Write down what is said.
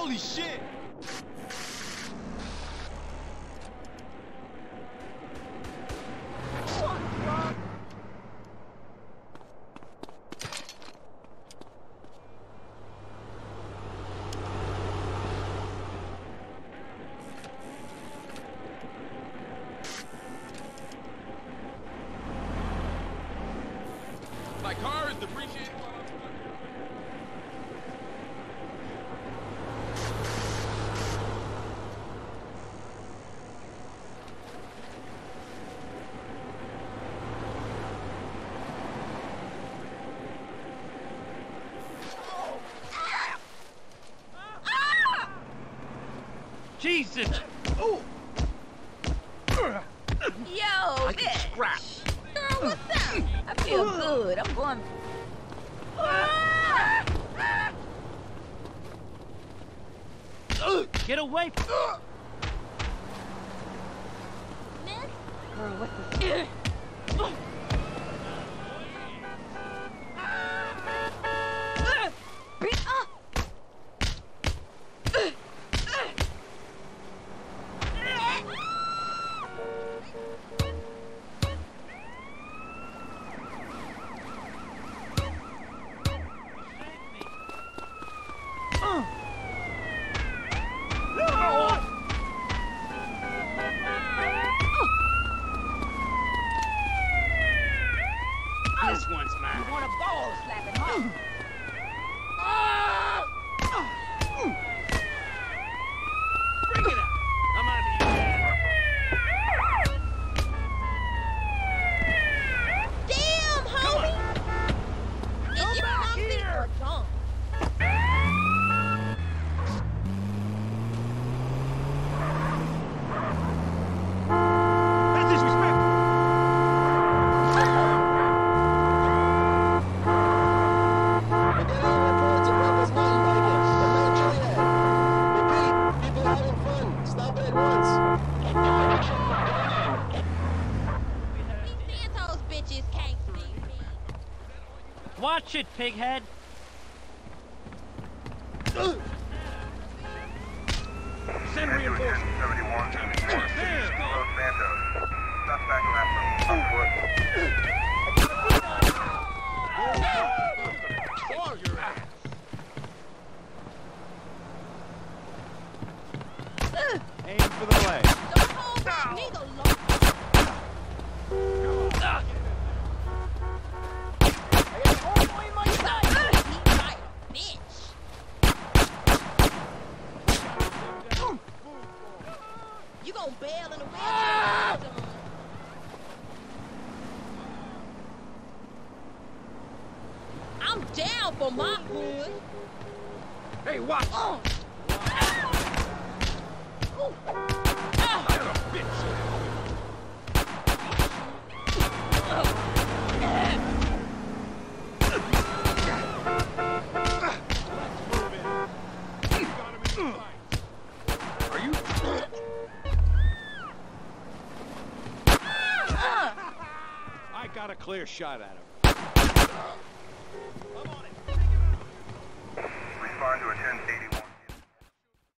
Holy shit! My car is depreciated. Jesus! Oh! Yo, I bitch. scrap. Girl, what's up? I feel good. I'm going. Get away! Girl, what the? One's mine. You want a ball slapping, huh? Watch it, pighead! Send reinforcements! 71, Damn. Los Santos. Suspect left on You gon' bail in the wheelchair? Ah! I'm down for my hood. Hey, watch! Oh. Got a clear shot at him. Respond to a 1081